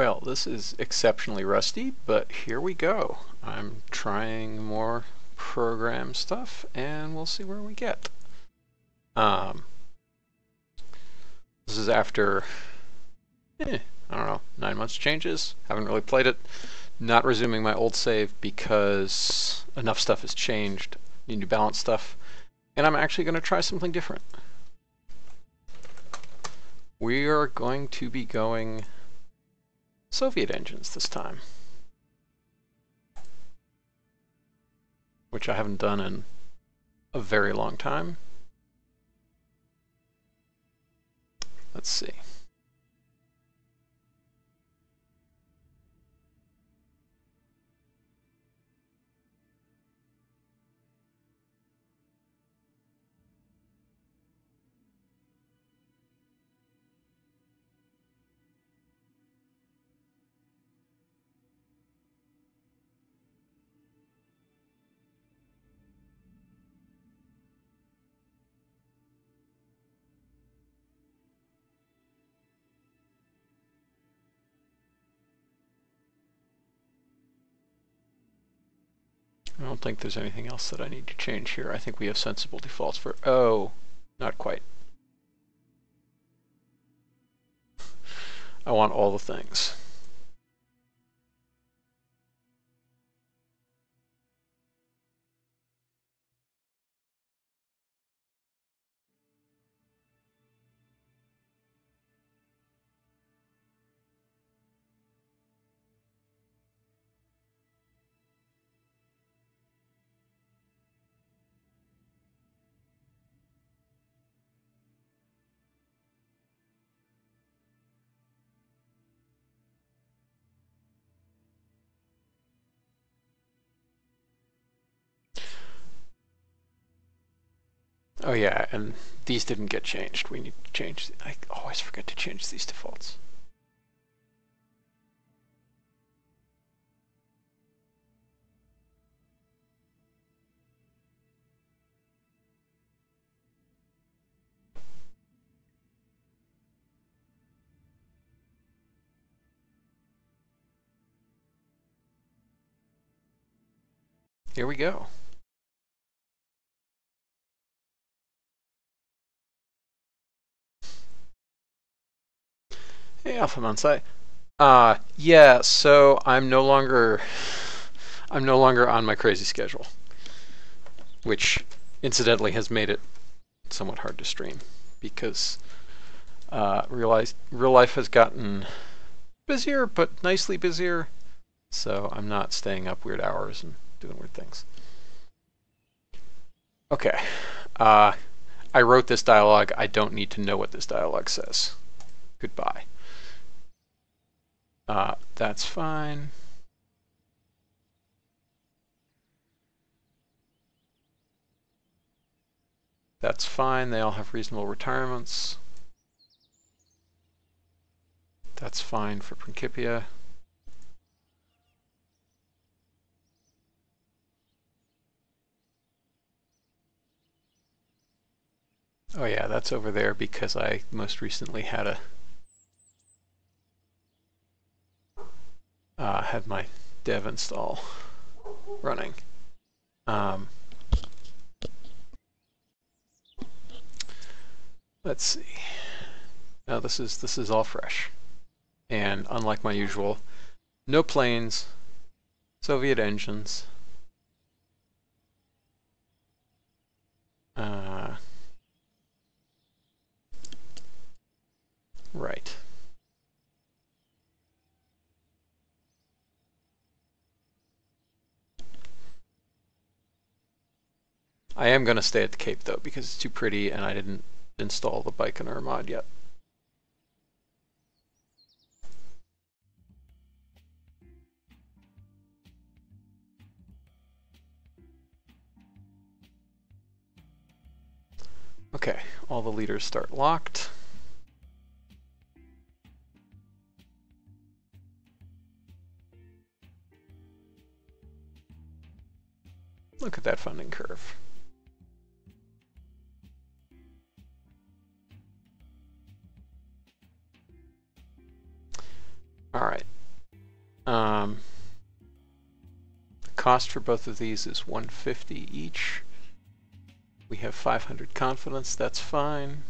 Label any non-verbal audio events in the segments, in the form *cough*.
Well, this is exceptionally rusty, but here we go. I'm trying more program stuff, and we'll see where we get. Um, this is after, eh, I don't know, nine months changes. Haven't really played it. Not resuming my old save because enough stuff has changed. Need to balance stuff. And I'm actually going to try something different. We are going to be going Soviet engines this time. Which I haven't done in a very long time. Let's see. Don't think there's anything else that I need to change here. I think we have sensible defaults for, oh, not quite. *laughs* I want all the things. Oh yeah, and these didn't get changed. We need to change, I always forget to change these defaults. Here we go. Alpha Mansai. Uh, yeah, so I'm no longer, I'm no longer on my crazy schedule, which incidentally has made it somewhat hard to stream because uh, realize real life has gotten busier, but nicely busier. So I'm not staying up weird hours and doing weird things. Okay. Uh, I wrote this dialogue. I don't need to know what this dialogue says. Goodbye. Uh, that's fine. That's fine. They all have reasonable retirements. That's fine for Principia. Oh yeah, that's over there because I most recently had a uh, had my dev install running. Um, let's see. Now this is this is all fresh, and unlike my usual, no planes, Soviet engines. Uh, right. I am going to stay at the Cape though because it's too pretty and I didn't install the Baikonur mod yet. Okay, all the leaders start locked. Look at that funding curve. All right. Um, the cost for both of these is 150 each. We have 500 confidence, that's fine.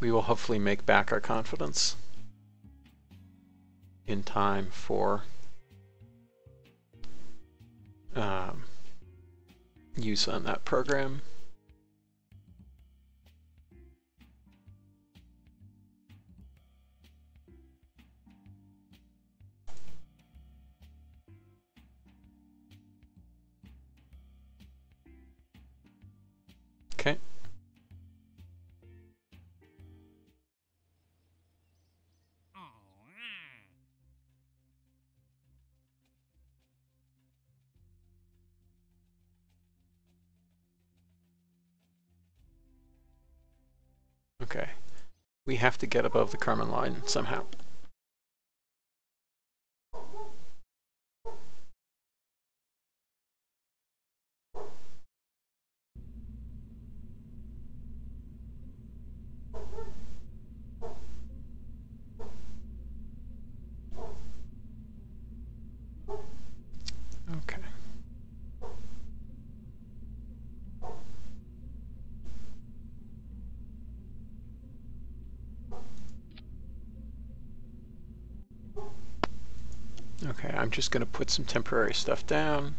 We will hopefully make back our confidence in time for um, use on that program. We have to get above the Kármán line somehow. Okay. Okay, I'm just going to put some temporary stuff down.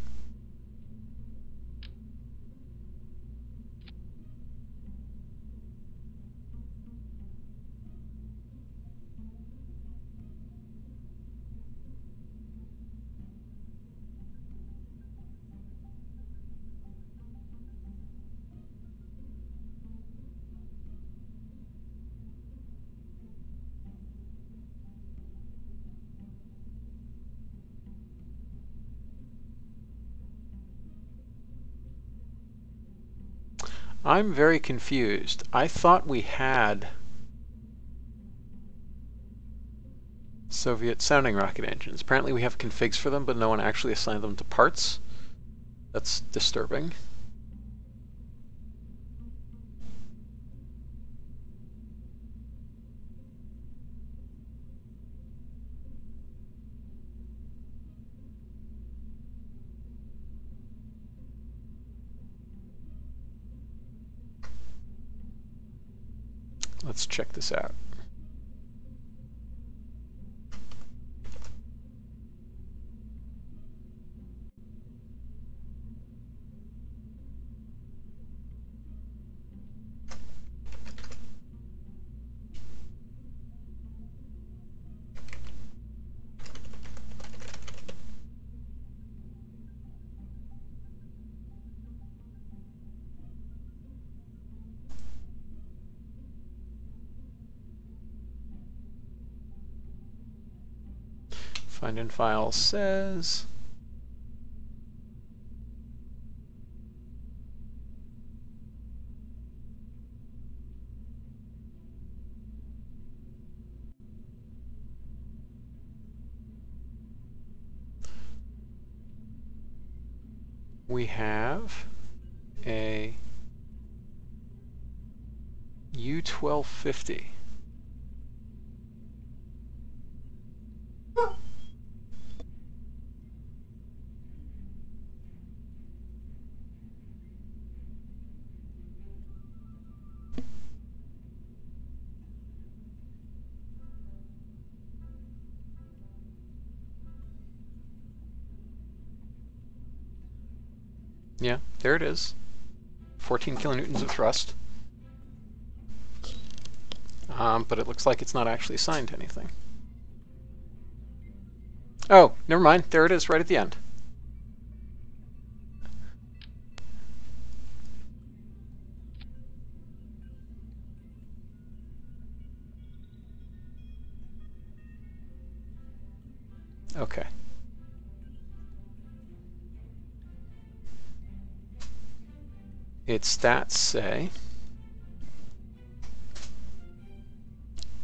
I'm very confused. I thought we had Soviet sounding rocket engines. Apparently we have configs for them, but no one actually assigned them to parts. That's disturbing. Check this out. File says we have a U1250 Yeah, there it is. 14 kilonewtons of thrust. Um, but it looks like it's not actually assigned to anything. Oh, never mind. There it is right at the end. Its stats say?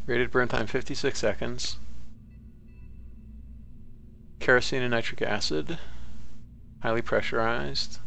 Rated burn time 56 seconds, kerosene and nitric acid, highly pressurized.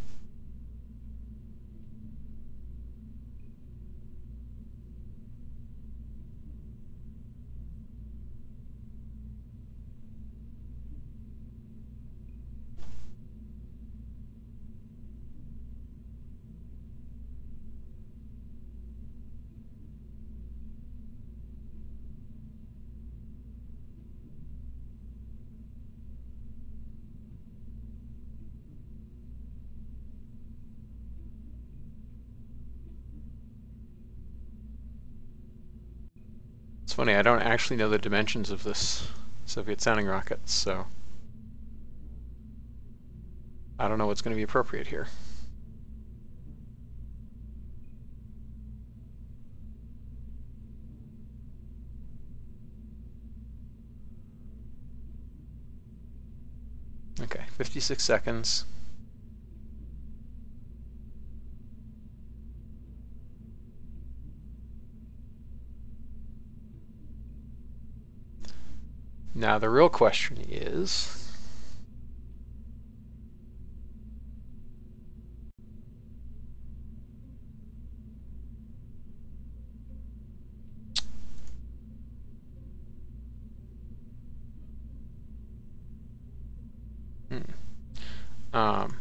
Funny, I don't actually know the dimensions of this Soviet sounding rocket, so I don't know what's going to be appropriate here. Okay, 56 seconds. Now the real question is, hmm, um,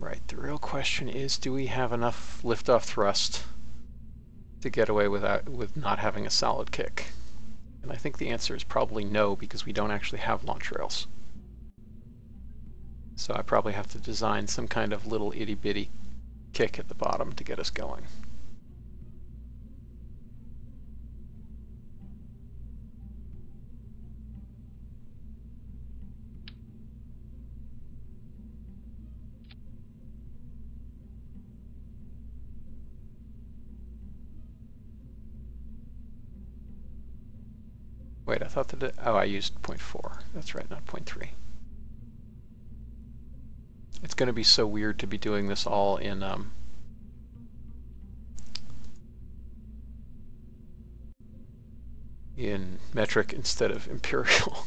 Right, the real question is, do we have enough liftoff thrust to get away without with not having a solid kick? And I think the answer is probably no, because we don't actually have launch rails. So I probably have to design some kind of little itty bitty kick at the bottom to get us going. Wait, I thought that, it, oh, I used 0.4. That's right, not 0.3. It's going to be so weird to be doing this all in, um, in metric instead of *laughs* imperial.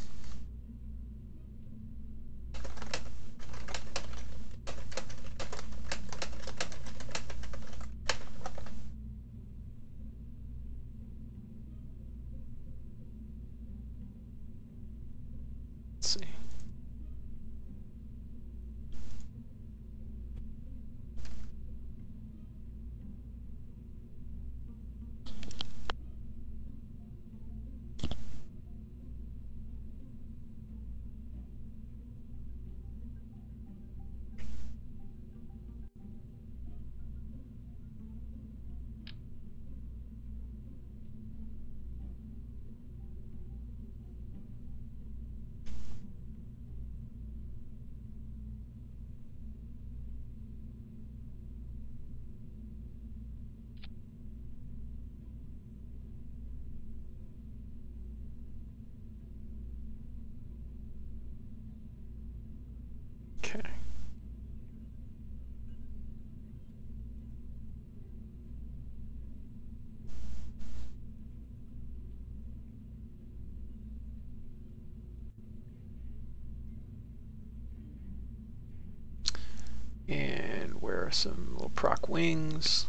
And where are some little proc wings?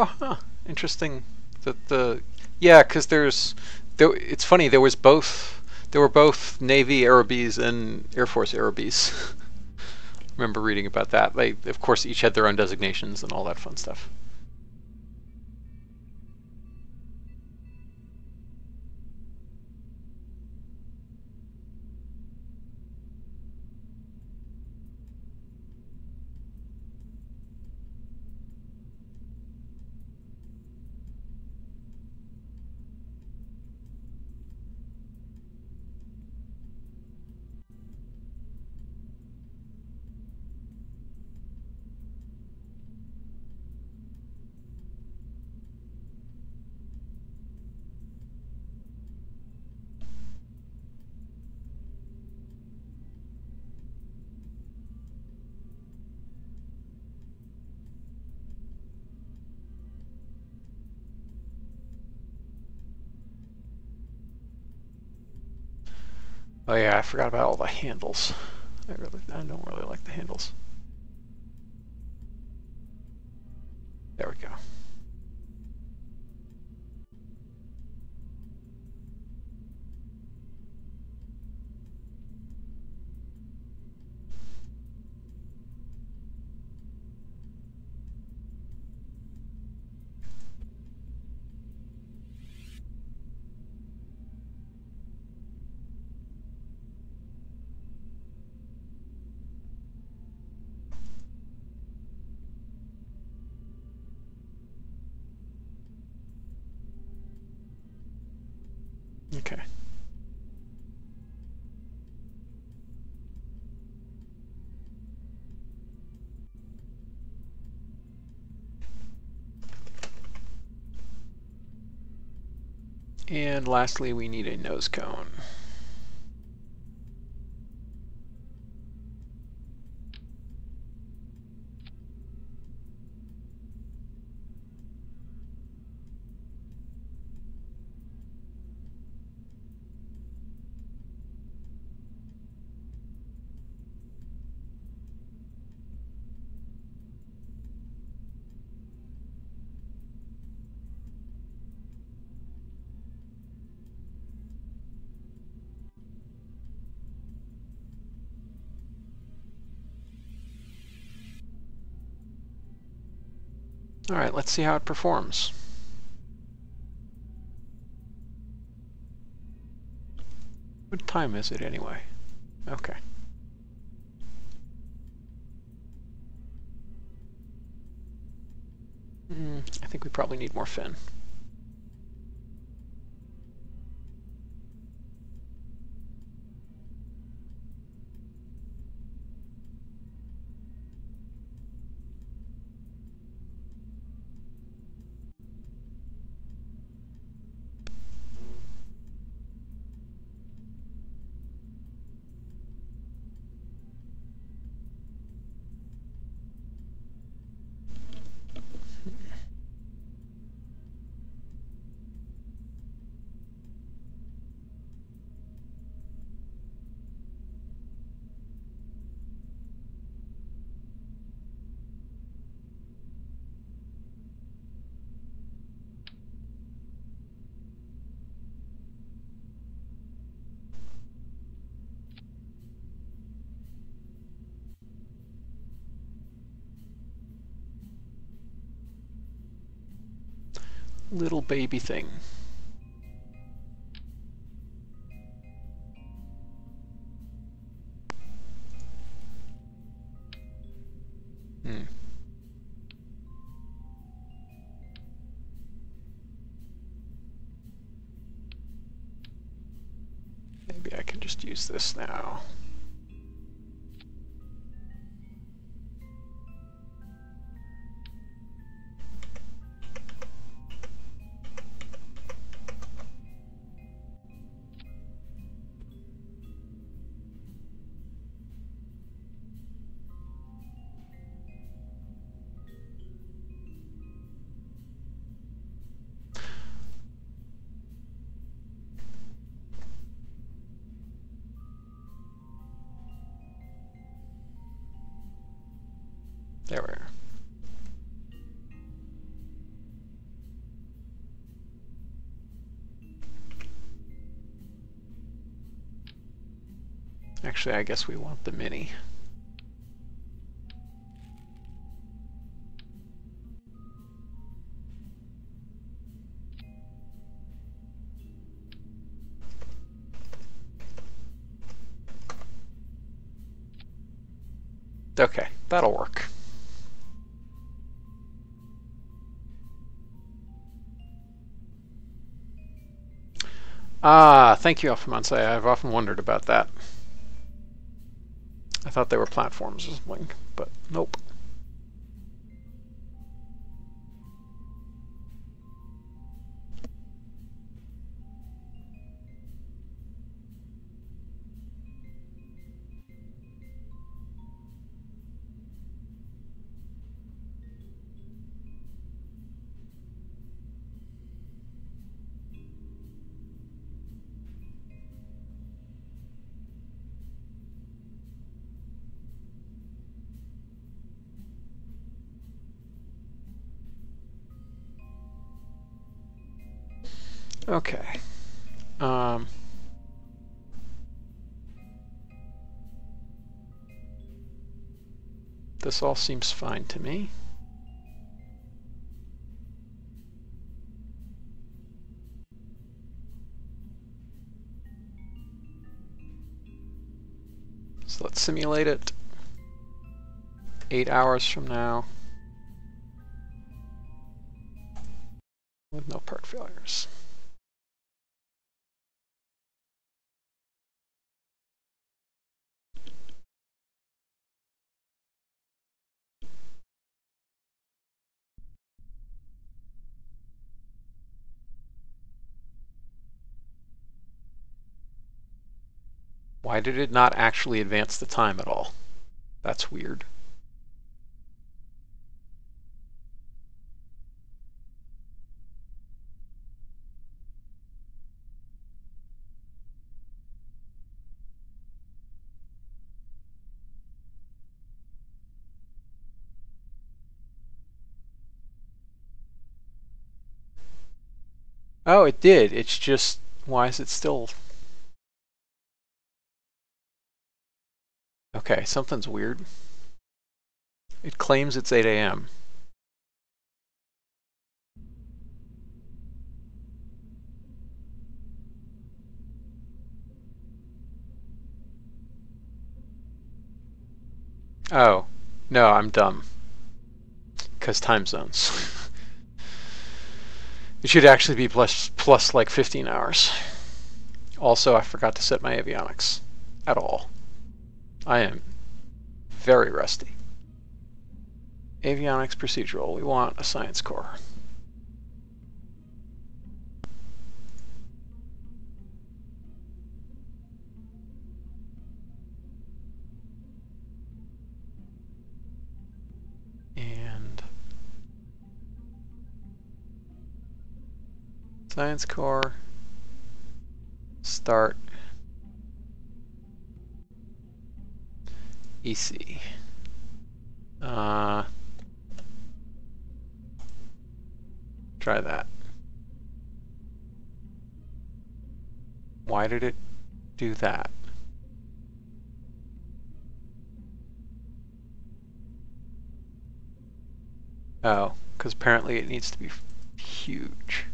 Oh, huh. interesting. That the yeah, because there's there. It's funny. There was both. There were both Navy Aerobees and Air Force Aerobees. *laughs* Remember reading about that. They, of course, each had their own designations and all that fun stuff. Oh yeah, I forgot about all the handles. I really, I don't really like the handles. There we go. Okay. And lastly, we need a nose cone. All right, let's see how it performs. What time is it anyway? Okay. Mm, I think we probably need more fin. Little baby thing. Hmm. Maybe I can just use this now. Actually, I guess we want the mini. Okay, that'll work. Ah, thank you, Alphamonse. I've often wondered about that. I thought they were platforms or something, but nope. This all seems fine to me. So let's simulate it. Eight hours from now. Why did it not actually advance the time at all? That's weird. Oh, it did. It's just, why is it still Okay, something's weird. It claims it's 8 a.m. Oh, no, I'm dumb. Because time zones. *laughs* it should actually be plus, plus like 15 hours. Also, I forgot to set my avionics at all. I am very rusty. Avionics procedural, we want a science core. And science core, start EC. Uh, try that. Why did it do that? Oh, because apparently it needs to be huge.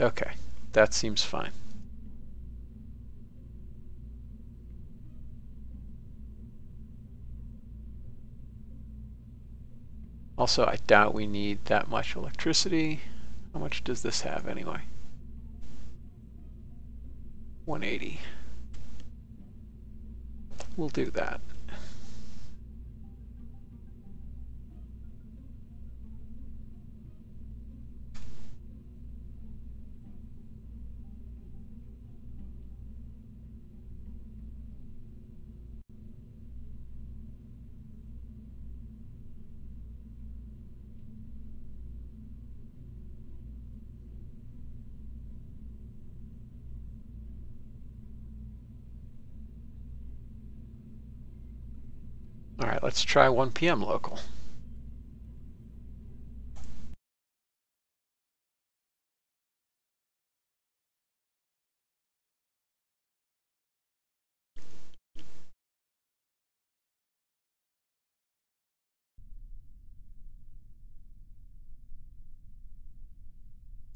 Okay, that seems fine. Also, I doubt we need that much electricity. How much does this have anyway? 180. We'll do that. All right, let's try 1 p.m. local.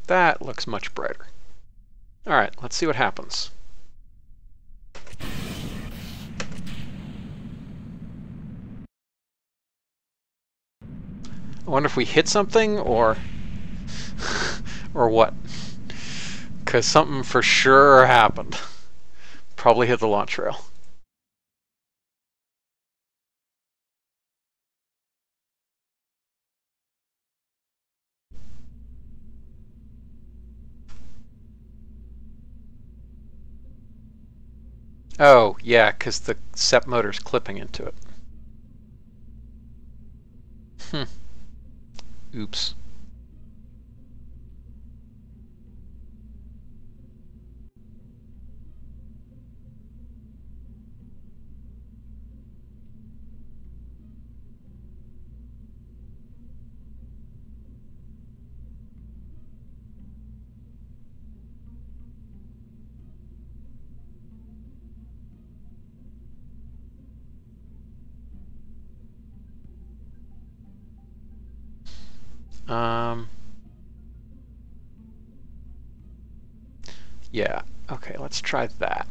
That looks much brighter. All right, let's see what happens. I wonder if we hit something or or what. Because something for sure happened. Probably hit the launch rail. Oh, yeah, because the SEP motor's clipping into it. Hmm. Oops. Um, yeah, okay, let's try that.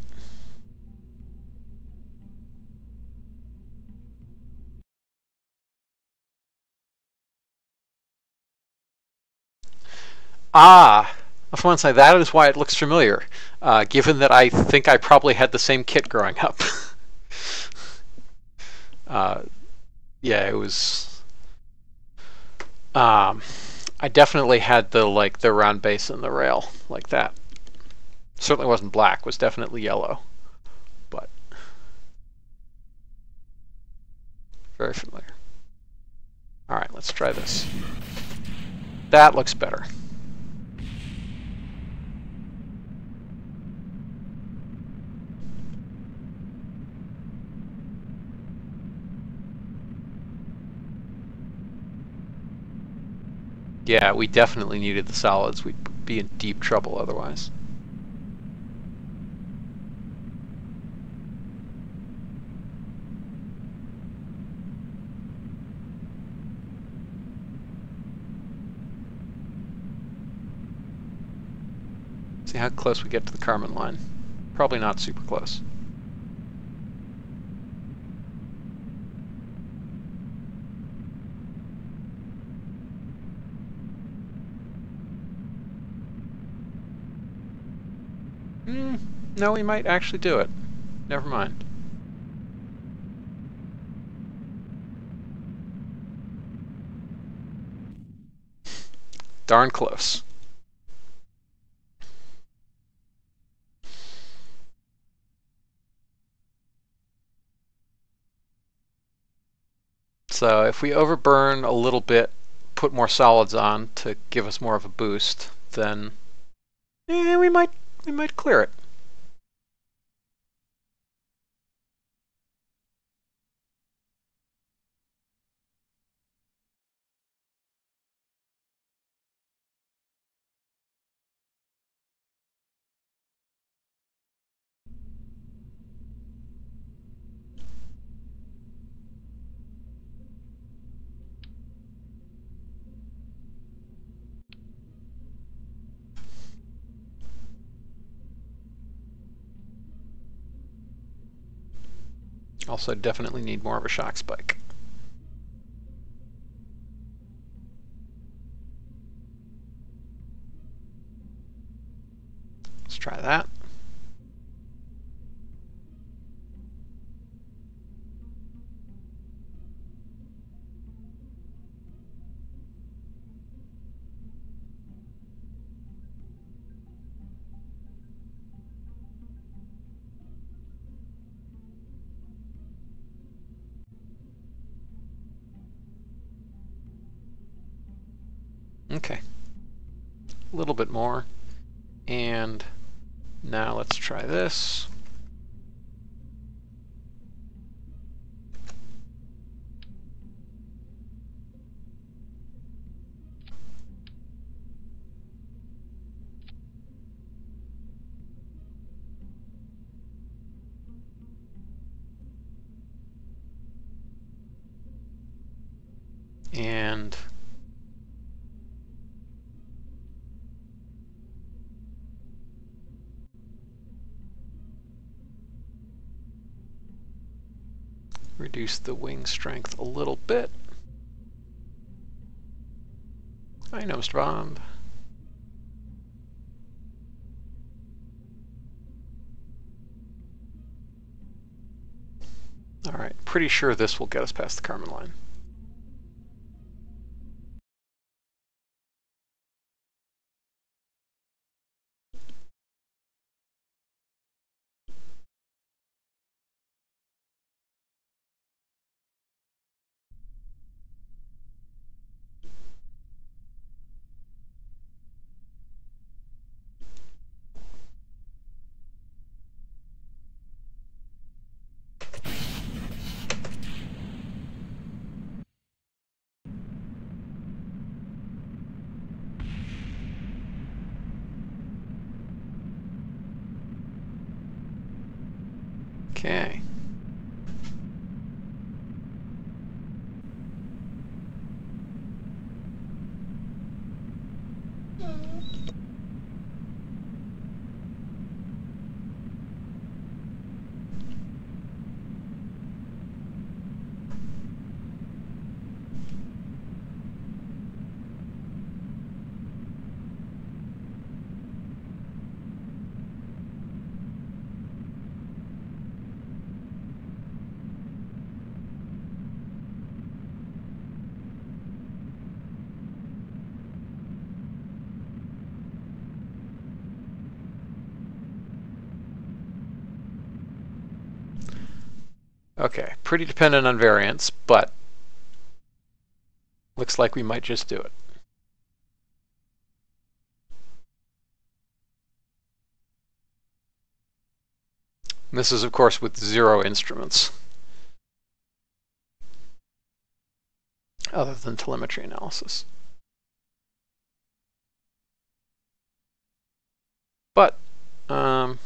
Ah, I for one say that is why it looks familiar, uh, given that I think I probably had the same kit growing up. *laughs* uh, yeah, it was. Um, I definitely had the like the round base and the rail like that. Certainly wasn't black. Was definitely yellow, but very familiar. All right, let's try this. That looks better. Yeah, we definitely needed the solids. We'd be in deep trouble otherwise. See how close we get to the Kármán line. Probably not super close. No, we might actually do it. Never mind. Darn close. So if we overburn a little bit, put more solids on to give us more of a boost, then eh, we might we might clear it. Also definitely need more of a shock spike. Let's try that. More. And now let's try this. Reduce the wing strength a little bit. I know, Mr. Bond. Alright, pretty sure this will get us past the Kármán line. Okay. Okay, pretty dependent on variance, but looks like we might just do it. This is, of course, with zero instruments. Other than telemetry analysis. But, um,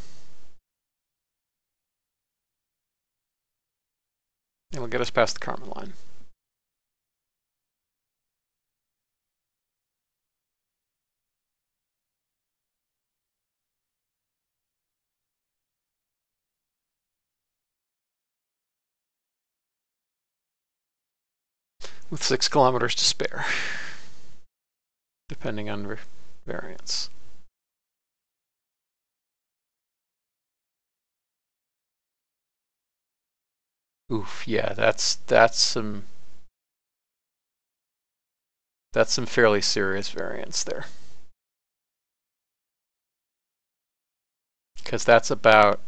it'll get us past the Kármán line. with six kilometers to spare, depending on variance. Oof, yeah, that's that's some that's some fairly serious variance there. Because that's about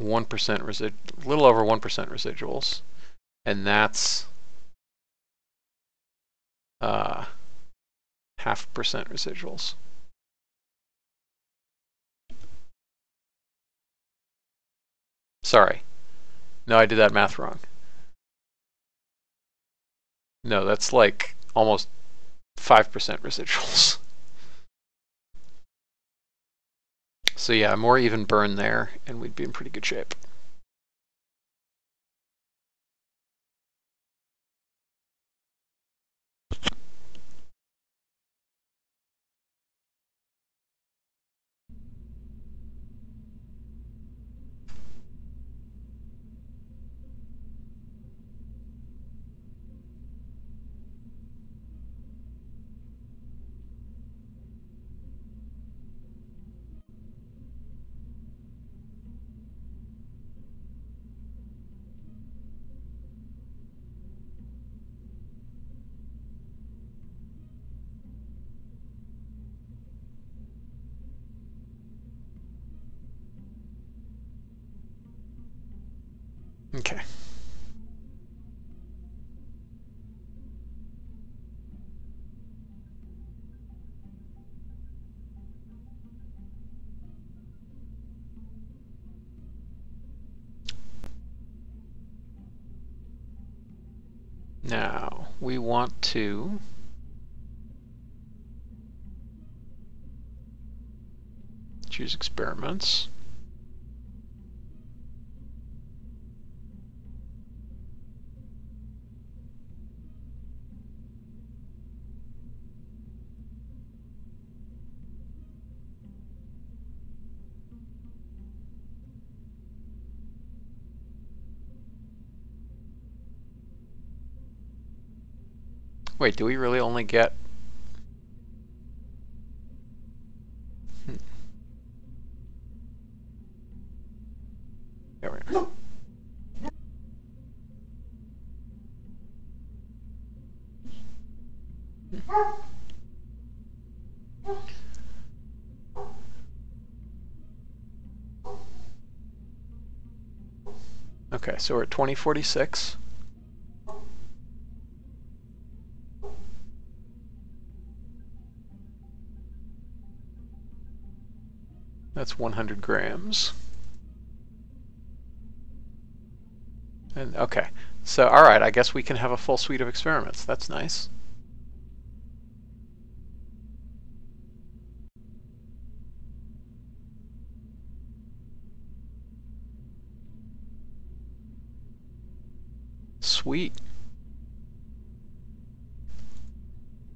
1% resid, little over 1% residuals and that's uh, half percent residuals. Sorry. No, I did that math wrong. No, that's like almost 5% residuals. *laughs* So yeah, more even burn there, and we'd be in pretty good shape. Okay. Now, we want to choose experiments. Wait, do we really only get... Hmm. There we are. Okay, so we're at 2046. That's 100 grams. And okay, so all right, I guess we can have a full suite of experiments. That's nice. Sweet.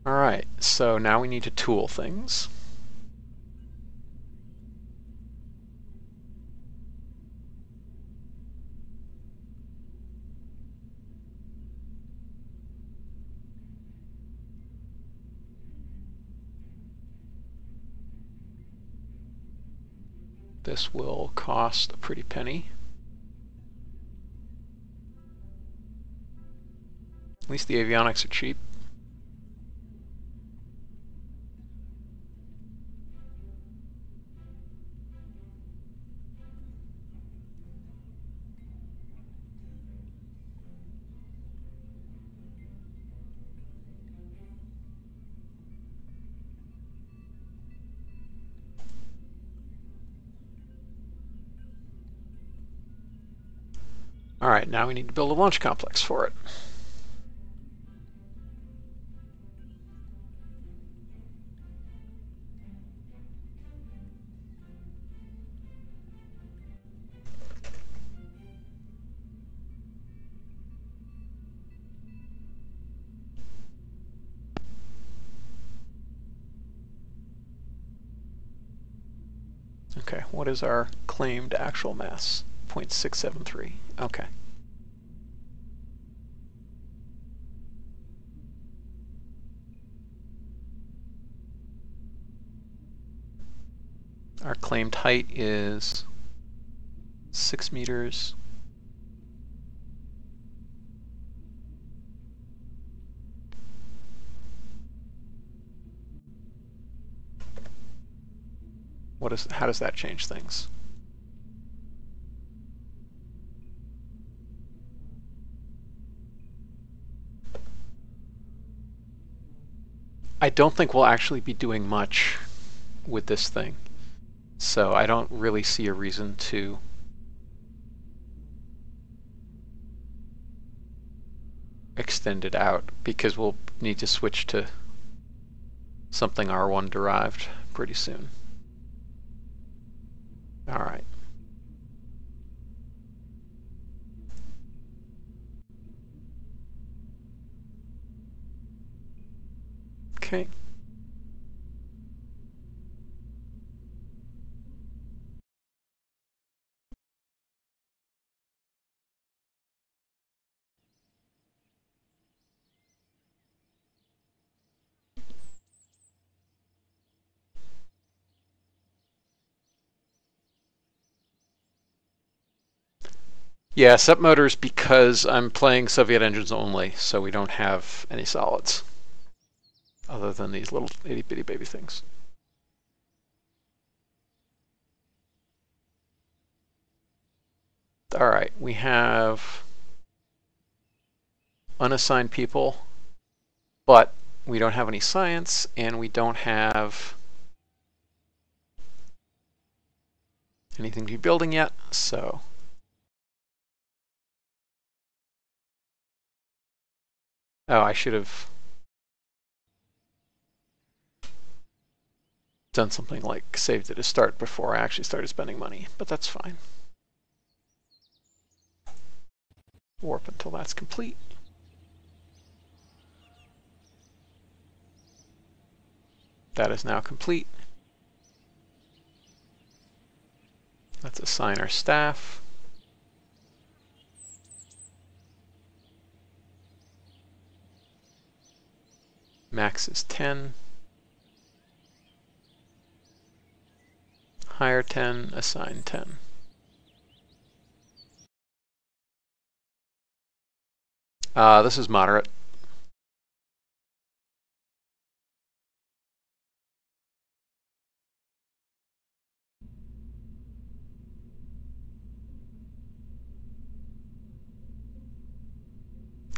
All right, so now we need to tool things. This will cost a pretty penny. At least the avionics are cheap. All right, now we need to build a launch complex for it. Okay, what is our claimed actual mass? 0.673. Okay. Our claimed height is 6 meters. What is, how does that change things? I don't think we'll actually be doing much with this thing. So I don't really see a reason to extend it out because we'll need to switch to something R1 derived pretty soon. All right. Okay. Yeah, SEP motors because I'm playing Soviet engines only, so we don't have any solids other than these little itty bitty baby things. All right, we have unassigned people, but we don't have any science and we don't have anything to be building yet, so Oh, I should have done something like saved it as start before I actually started spending money, but that's fine. Warp until that's complete. That is now complete. Let's assign our staff. Max is 10. Hire 10, assign 10. Uh, this is moderate.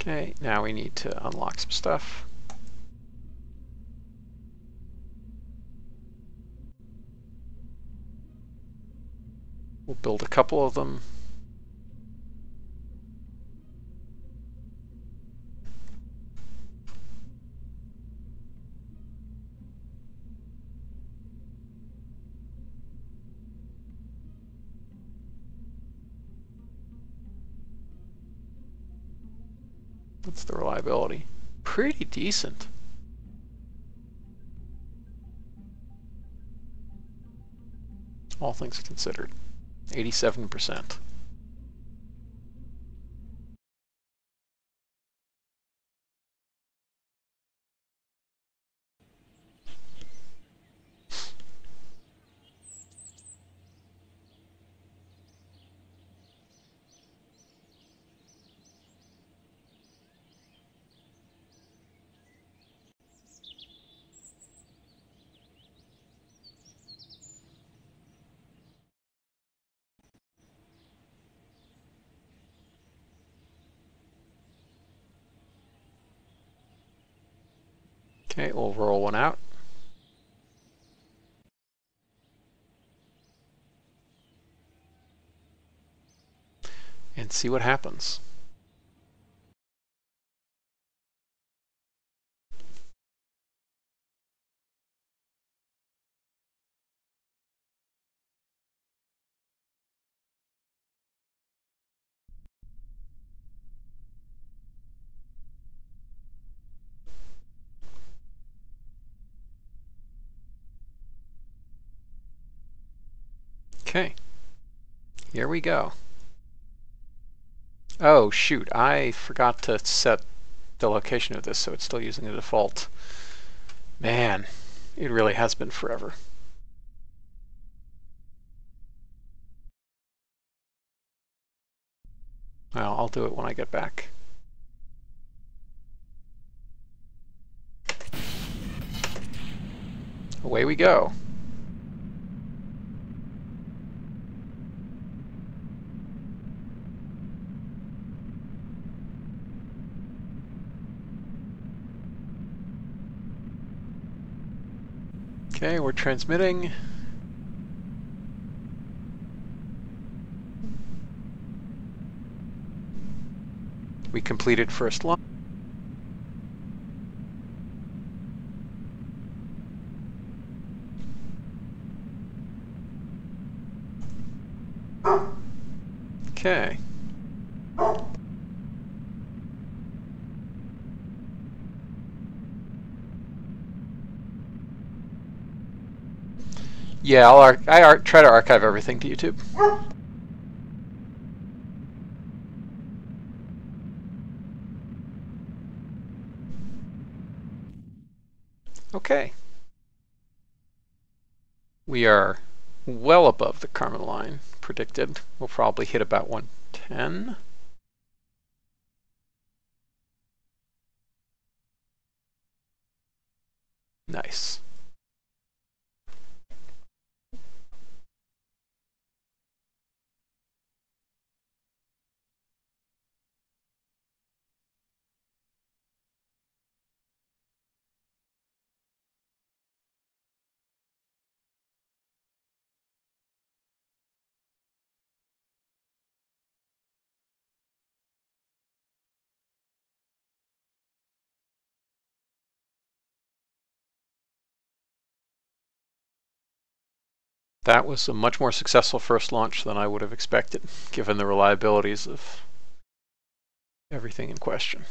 Okay, now we need to unlock some stuff. We'll build a couple of them. What's the reliability? Pretty decent. All things considered. 87%. Okay, we'll roll one out. and see what happens. Okay, here we go. Oh shoot, I forgot to set the location of this so it's still using the default. Man, it really has been forever. Well, I'll do it when I get back. Away we go. Okay, we're transmitting. We completed first launch. Okay. Yeah, I'll I try to archive everything to YouTube. Okay. We are well above the Kármán line predicted. We'll probably hit about 110. Nice. That was a much more successful first launch than I would have expected, given the reliabilities of everything in question.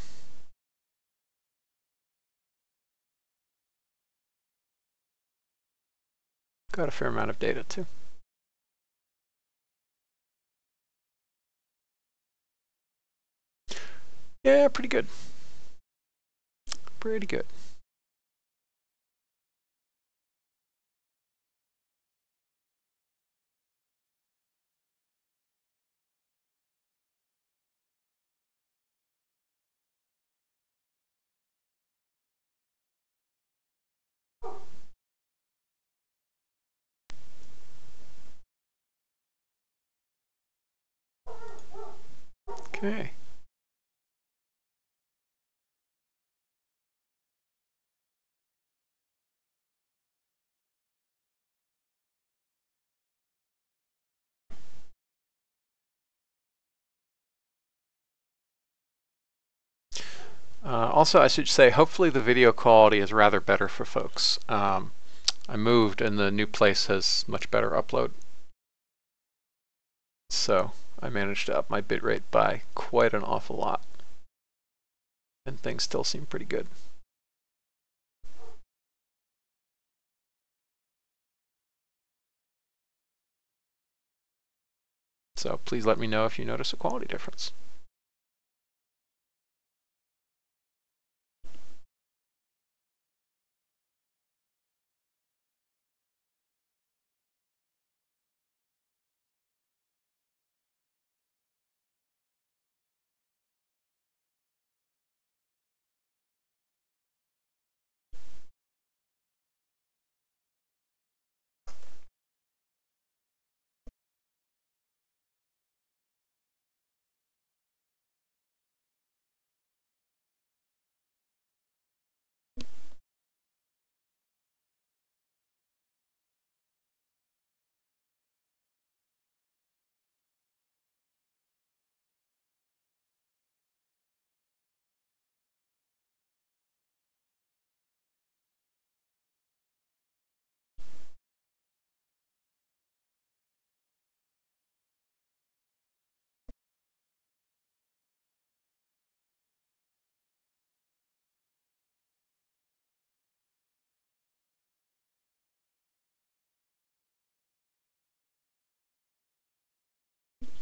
Got a fair amount of data too. Yeah, pretty good. Pretty good. Okay. Uh, also, I should say, hopefully the video quality is rather better for folks. Um, I moved and the new place has much better upload. So I managed to up my bitrate by quite an awful lot. And things still seem pretty good. So please let me know if you notice a quality difference.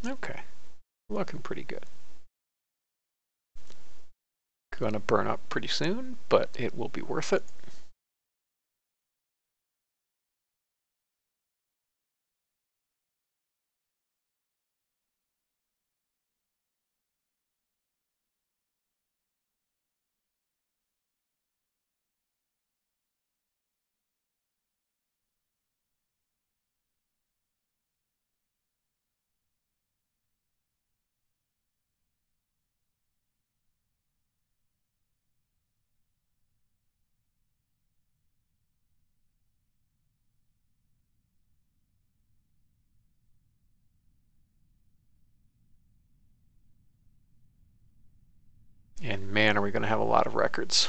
Okay, looking pretty good. Gonna burn up pretty soon, but it will be worth it. And man, are we going to have a lot of records.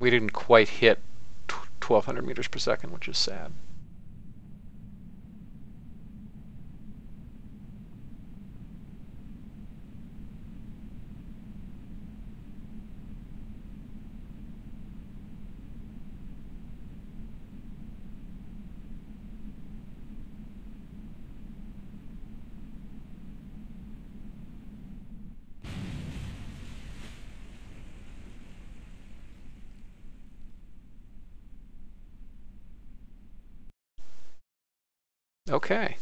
We didn't quite hit 1200 meters per second, which is sad. Okay.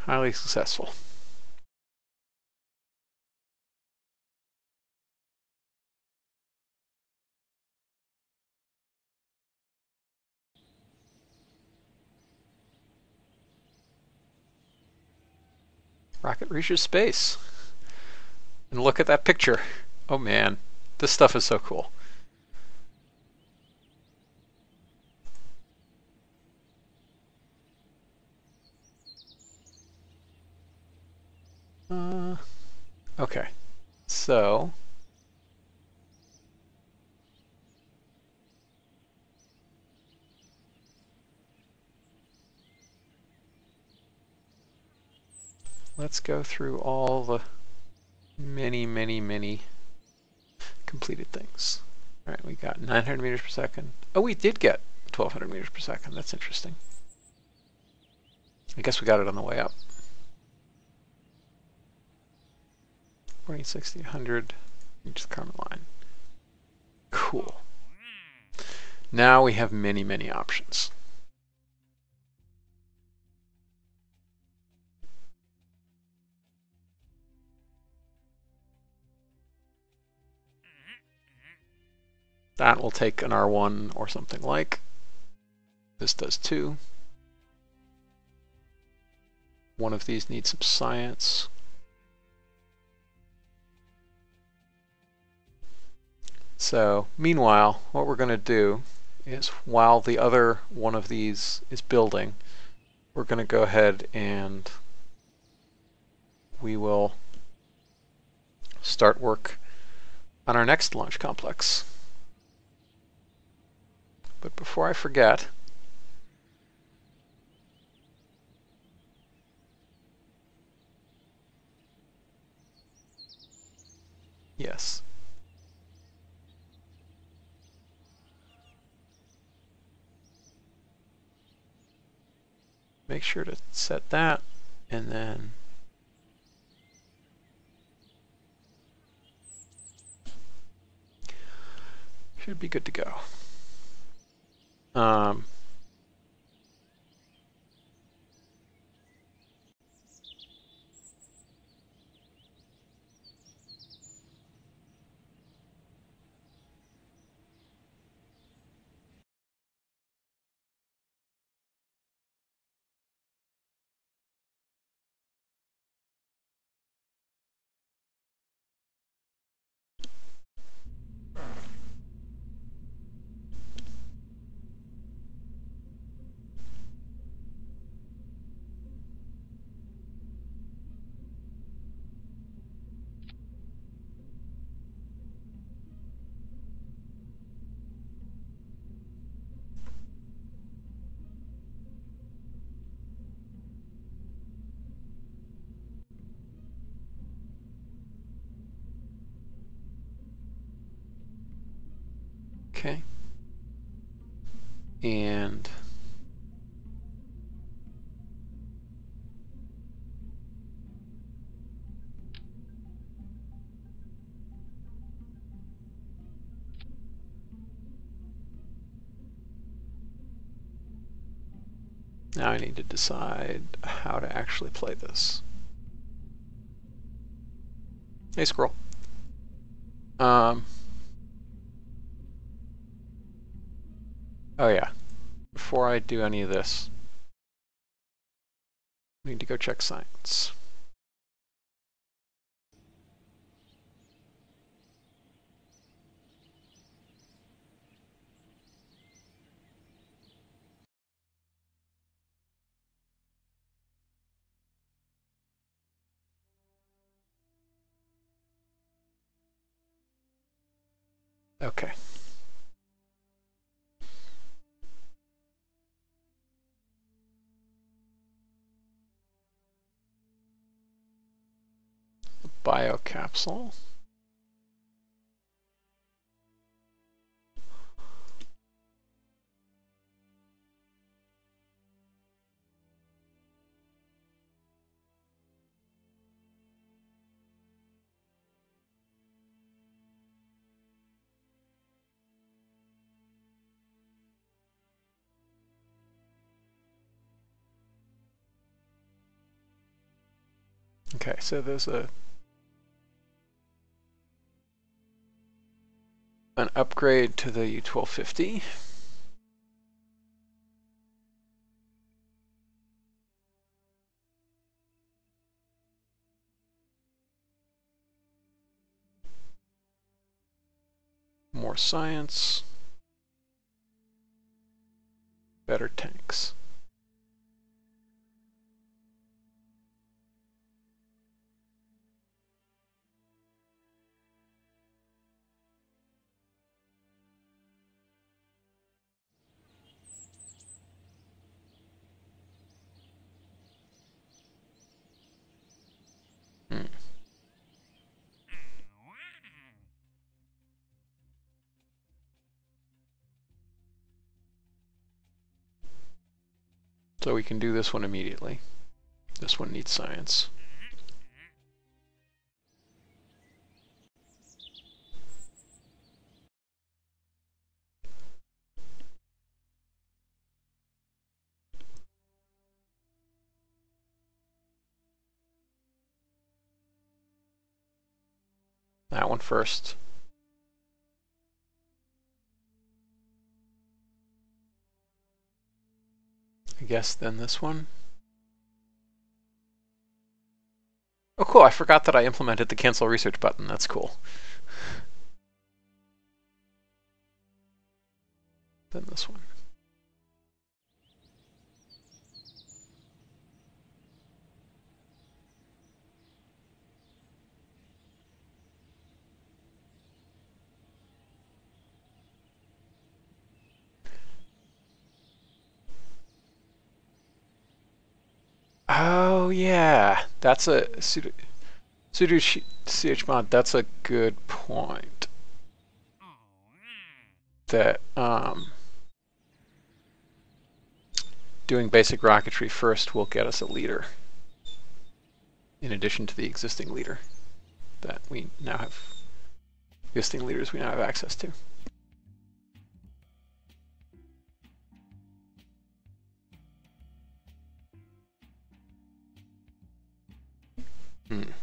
Highly successful. Rocket reaches space. And look at that picture. Oh man, this stuff is so cool. Uh, okay, so let's go through all the many, many, many completed things. All right, we got 900 meters per second. Oh, we did get 1200 meters per second. That's interesting. I guess we got it on the way up. 40, 60, 100, reach the Kármán line. Cool. Now we have many, many options. That will take an R1 or something like. This does too. One of these needs some science. So meanwhile, what we're going to do is while the other one of these is building, we're going to go ahead and we will start work on our next launch complex. But before I forget, yes, make sure to set that and then should be good to go. Um, Okay. And Now I need to decide how to actually play this. Hey, squirrel. Um. Oh yeah. Before I do any of this, I need to go check science. Biocapsule. Okay, so there's a upgrade to the U1250. More science. Better tanks. So we can do this one immediately. This one needs science. That one first. Guess than this one. Oh cool, I forgot that I implemented the cancel research button. That's cool. Then this one. Oh yeah, that's a sudo, chmod. That's a good point. That um, doing basic rocketry first will get us a leader. In addition to the existing leader that we now have, existing leaders we now have access to. Hmm.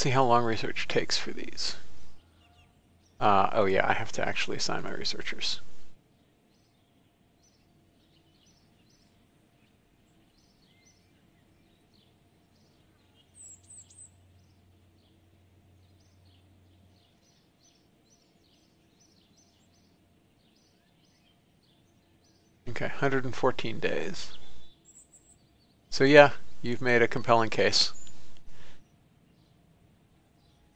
See how long research takes for these. Uh, oh yeah, I have to actually assign my researchers. Okay, 114 days. So yeah, you've made a compelling case.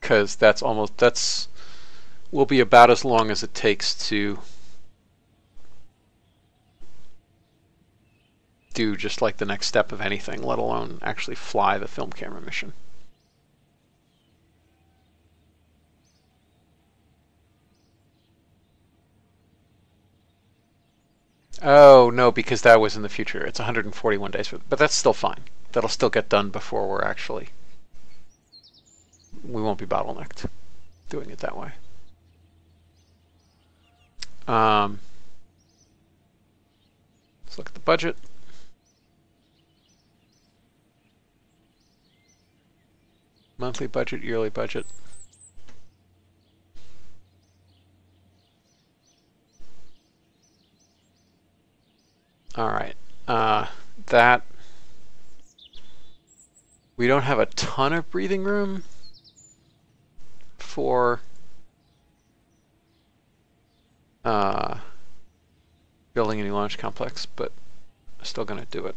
Because that's almost, that's, will be about as long as it takes to do just like the next step of anything, let alone actually fly the film camera mission. Oh, no, because that was in the future. It's 141 days, but that's still fine. That'll still get done before we're actually... We won't be bottlenecked doing it that way. Um, let's look at the budget. Monthly budget, yearly budget. All right. Uh, that we don't have a ton of breathing room for uh, building a new launch complex, but I'm still going to do it.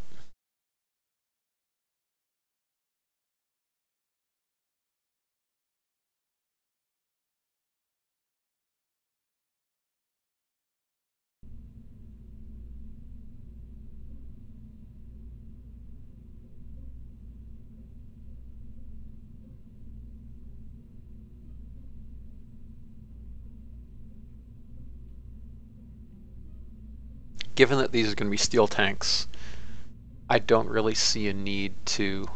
Given that these are going to be steel tanks, I don't really see a need to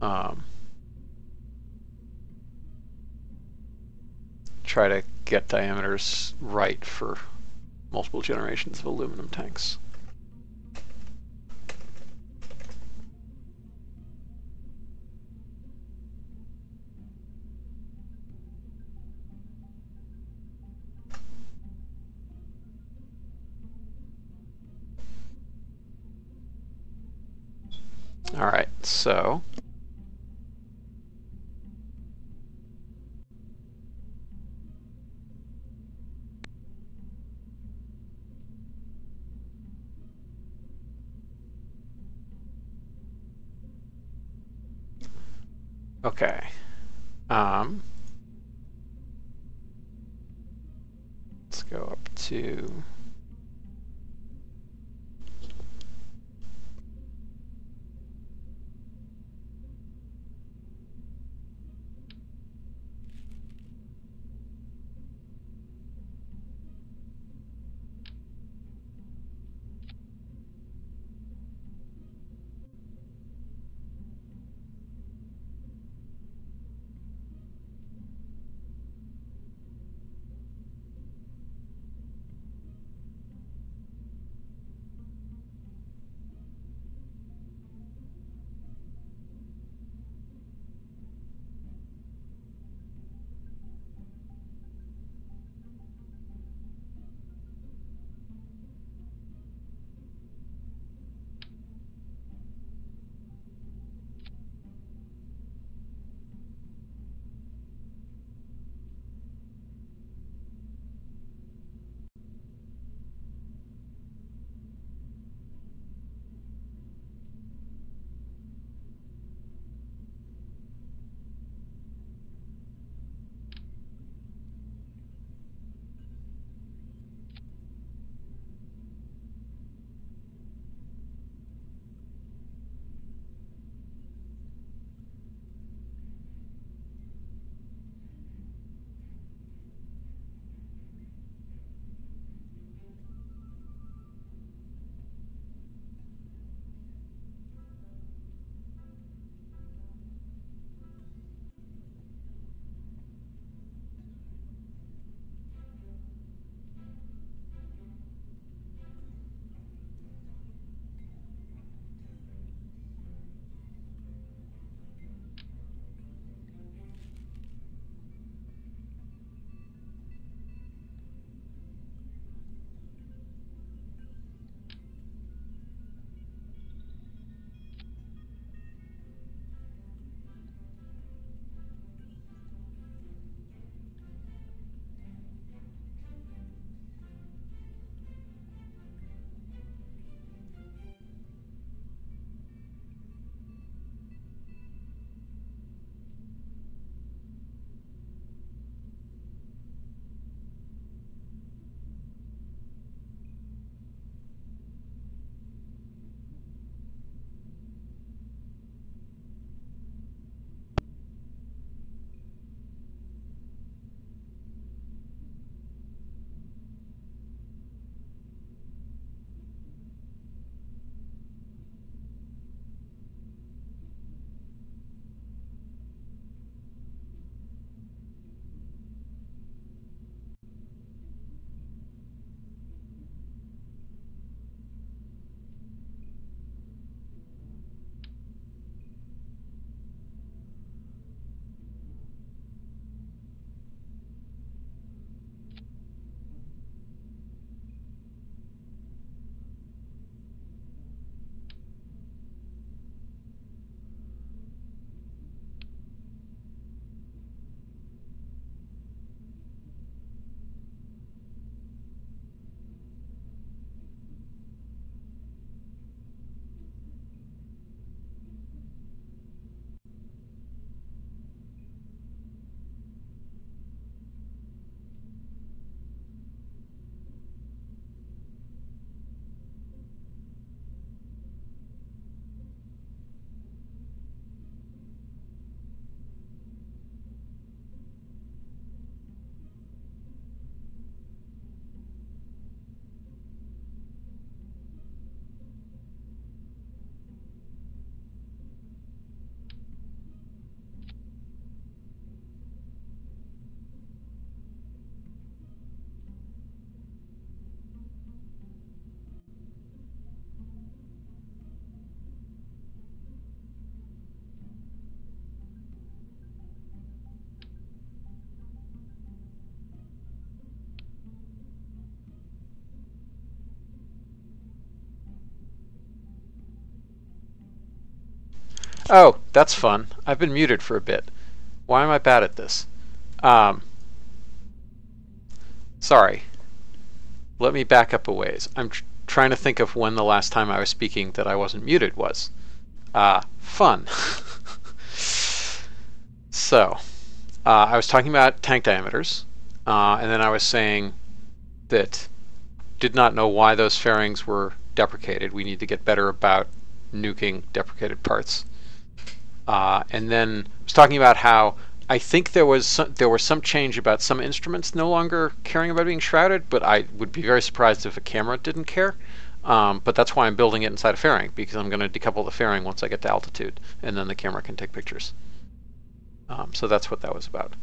um, try to get diameters right for multiple generations of aluminum tanks. So Okay. Um, Oh, that's fun. I've been muted for a bit. Why am I bad at this? Um, sorry. Let me back up a ways. I'm tr trying to think of when the last time I was speaking that I wasn't muted was. Uh, fun. *laughs* so, uh, I was talking about tank diameters, uh, and then I was saying that did not know why those fairings were deprecated. We need to get better about nuking deprecated parts. Uh, and then I was talking about how I think there was some, there was some change about some instruments no longer caring about being shrouded, but I would be very surprised if a camera didn't care. Um, but that's why I'm building it inside a fairing because I'm going to decouple the fairing once I get to altitude, and then the camera can take pictures. Um, so that's what that was about.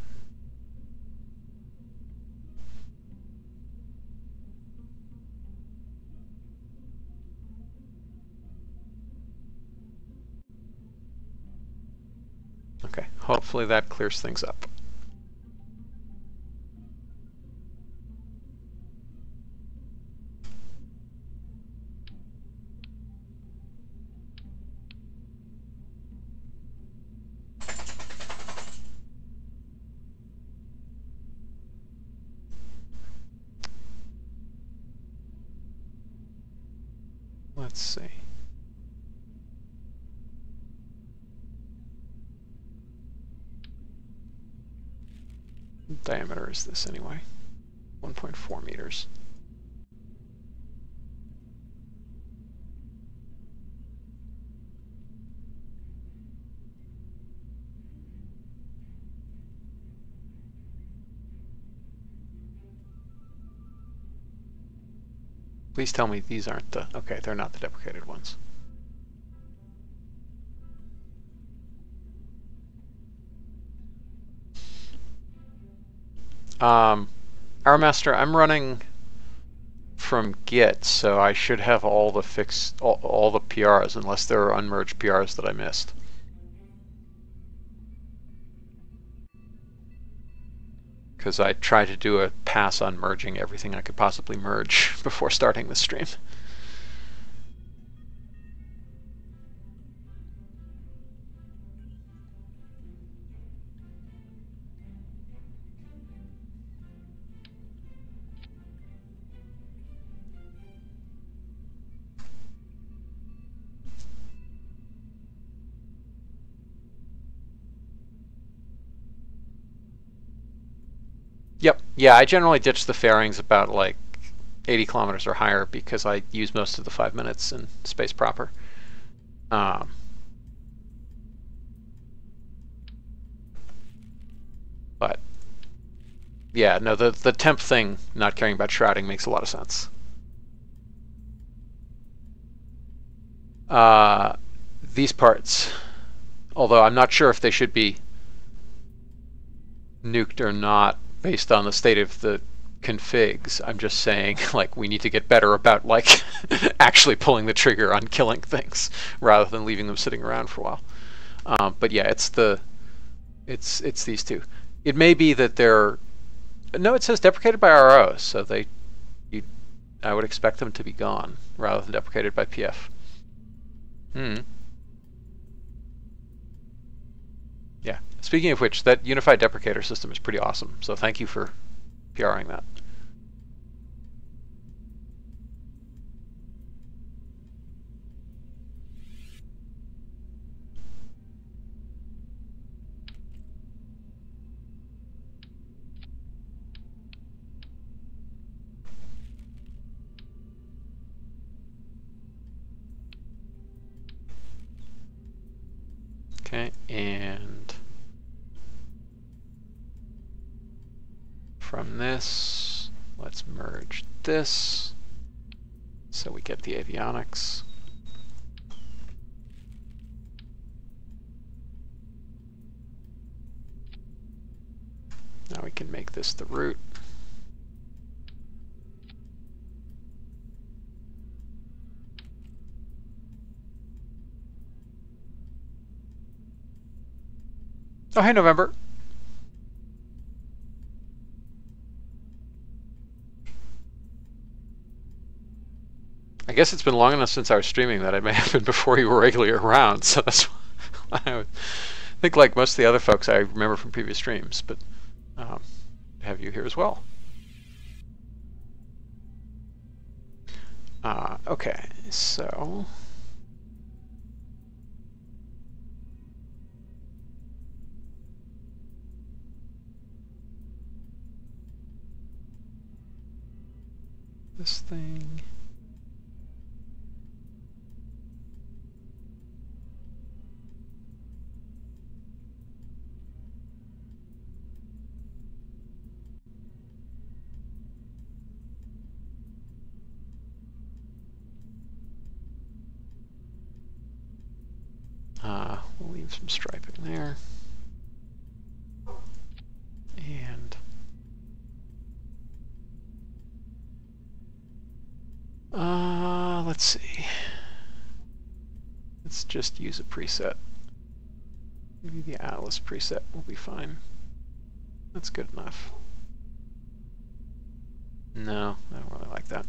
Hopefully that clears things up. Let's see. Diameter is this anyway? 1.4 meters. Please tell me these aren't the, okay, they're not the deprecated ones. Um, our Master, I'm running from Git, so I should have all the fix all, all the PRs, unless there are unmerged PRs that I missed. Because I tried to do a pass on merging everything I could possibly merge *laughs* before starting the stream. Yeah, I generally ditch the fairings about like 80 kilometers or higher because I use most of the five minutes in space proper. Um, but yeah, no, the the temp thing, not caring about shrouding, makes a lot of sense. Uh, these parts, although I'm not sure if they should be nuked or not, based on the state of the configs. I'm just saying, *laughs* like, we need to get better about, like, *laughs* actually pulling the trigger on killing things *laughs* rather than leaving them sitting around for a while. Um, but yeah, it's the, it's it's these two. It may be that they're, no, it says deprecated by RO, so they, you, I would expect them to be gone rather than deprecated by PF. Hmm. Yeah. Speaking of which, that unified deprecator system is pretty awesome. So thank you for PRing that. Okay, and from this, let's merge this so we get the avionics. Now we can make this the root. Oh, hey, November. Guess it's been long enough since I was streaming that it may *laughs* have been before you were regularly around, so that's *laughs* I think like most of the other folks I remember from previous streams, but um, have you here as well. Uh, okay, so this thing. Uh, we'll leave some striping there. And uh, let's see. Let's just use a preset. Maybe the Atlas preset will be fine. That's good enough. No, I don't really like that.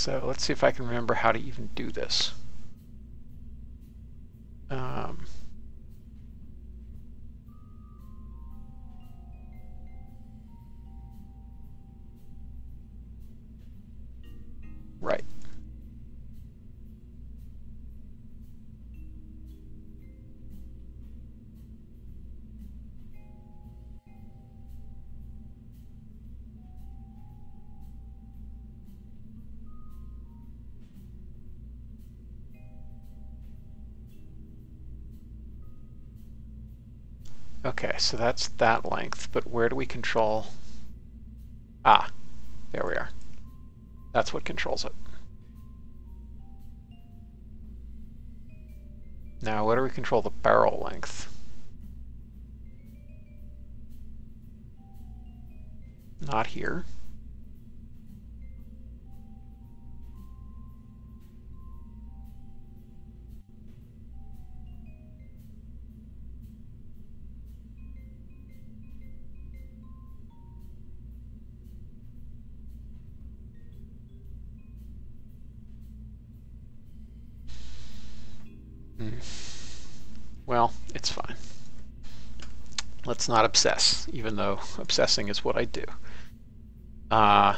So let's see if I can remember how to even do this. So that's that length, but where do we control? Ah, there we are. That's what controls it. Now, where do we control the barrel length? Not here. Well, it's fine. Let's not obsess, even though obsessing is what I do. Uh,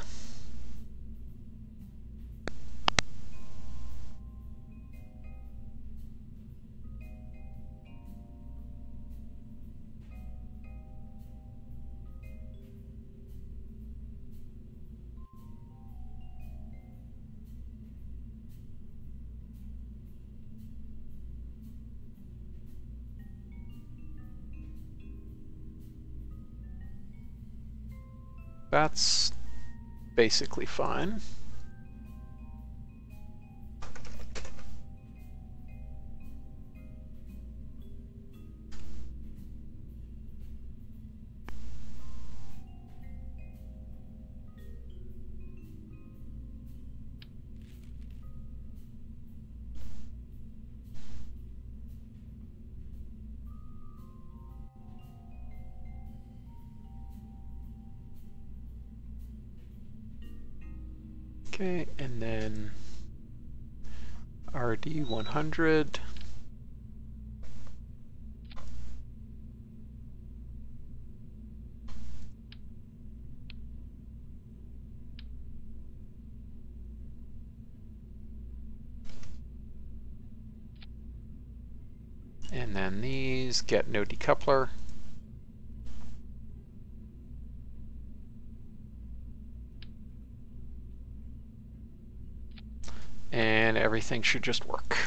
That's basically fine. 100. And then these get no decoupler. And everything should just work.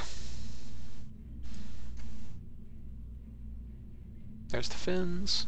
The fins.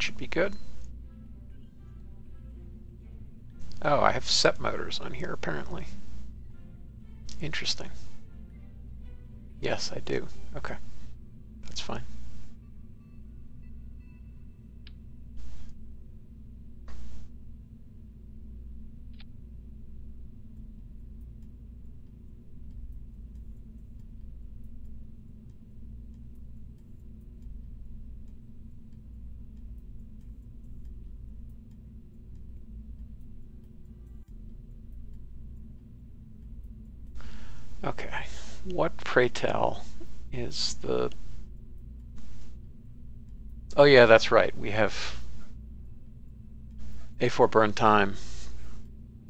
That should be good. Oh, I have set motors on here apparently. Interesting. Yes, I do. Okay. That's fine. Okay, what pray tell is the Oh yeah, that's right. We have A4 burn time,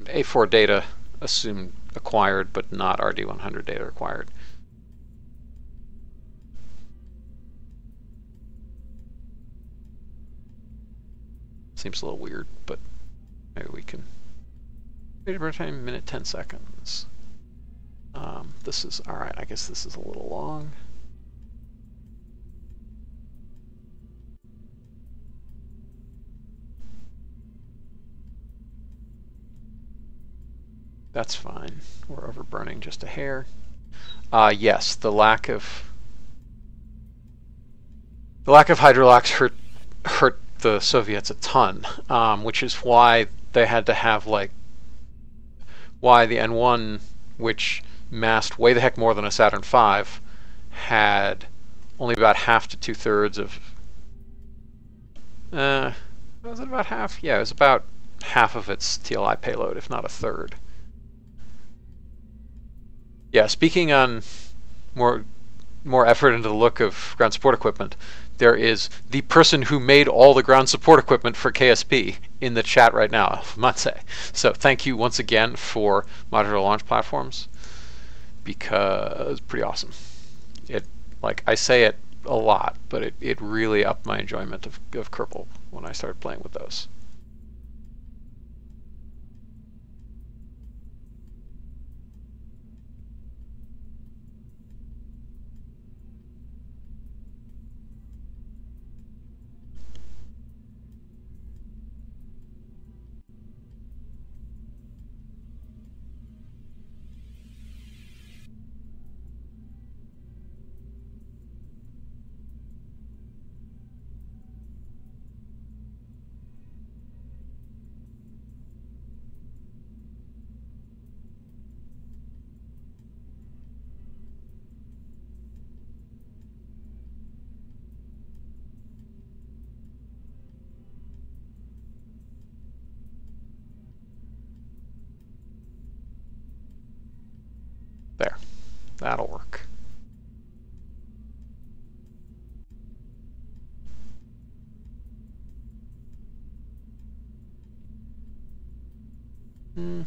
A4 data assumed acquired, but not RD100 data acquired. Seems a little weird, but maybe we can. Data burn time, minute 10 seconds. Um, this is, alright, I guess this is a little long. That's fine. We're overburning just a hair. Uh, yes, the lack of the lack of hydrolox hurt hurt the Soviets a ton, um, which is why they had to have like why the N1, which massed way the heck more than a Saturn V, had only about half to two thirds of. Uh, was it about half? Yeah, it was about half of its TLI payload, if not a third. Yeah, speaking on more more effort into the look of ground support equipment, there is the person who made all the ground support equipment for KSP in the chat right now, *laughs* Matse. So thank you once again for modular launch platforms because it's pretty awesome. It like I say it a lot, but it, it really upped my enjoyment of, of Kerbal when I started playing with those. There. That'll work. Hmm.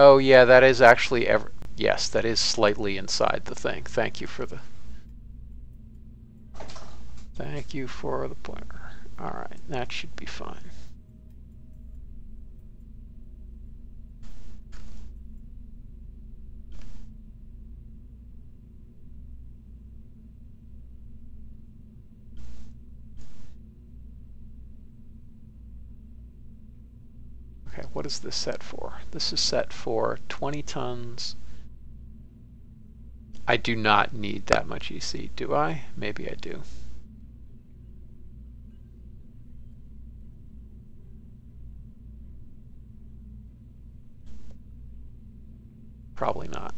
Oh yeah, that is actually ever yes, that is slightly inside the thing. Thank you for the Thank you for the pointer. Alright, that should be fine. Okay, what is this set for? This is set for 20 tons. I do not need that much EC, do I? Maybe I do. Probably not.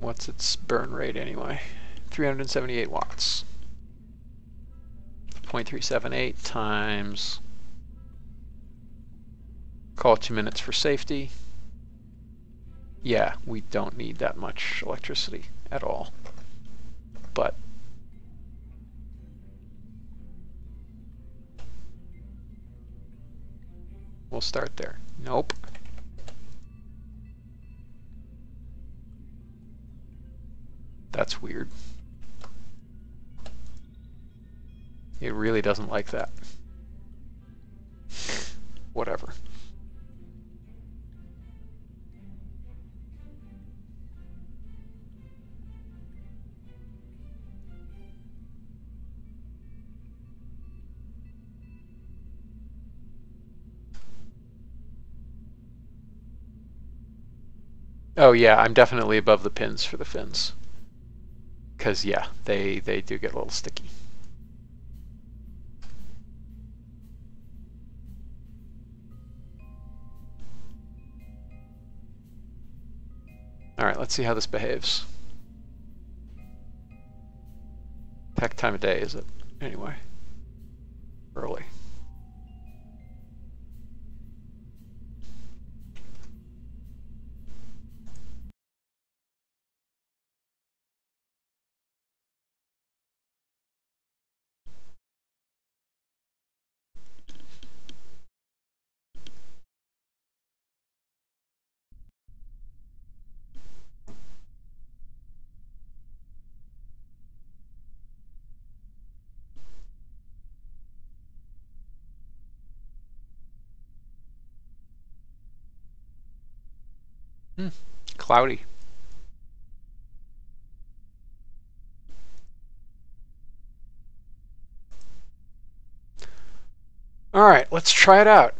What's its burn rate anyway? 378 watts. 0.378 times, call two minutes for safety. Yeah, we don't need that much electricity at all. But we'll start there. Nope. That's weird. It really doesn't like that. Whatever. Oh yeah, I'm definitely above the pins for the fins. Because yeah, they, they do get a little sticky. Alright, let's see how this behaves. Heck time of day is it? Anyway. Early. Cloudy. All right, let's try it out.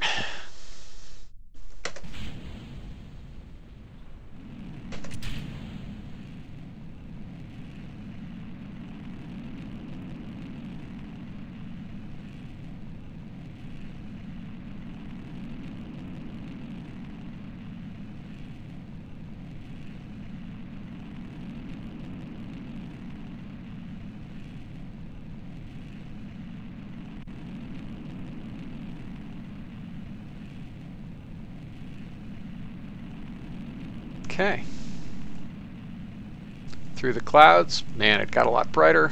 Okay. Through the clouds, man, it got a lot brighter.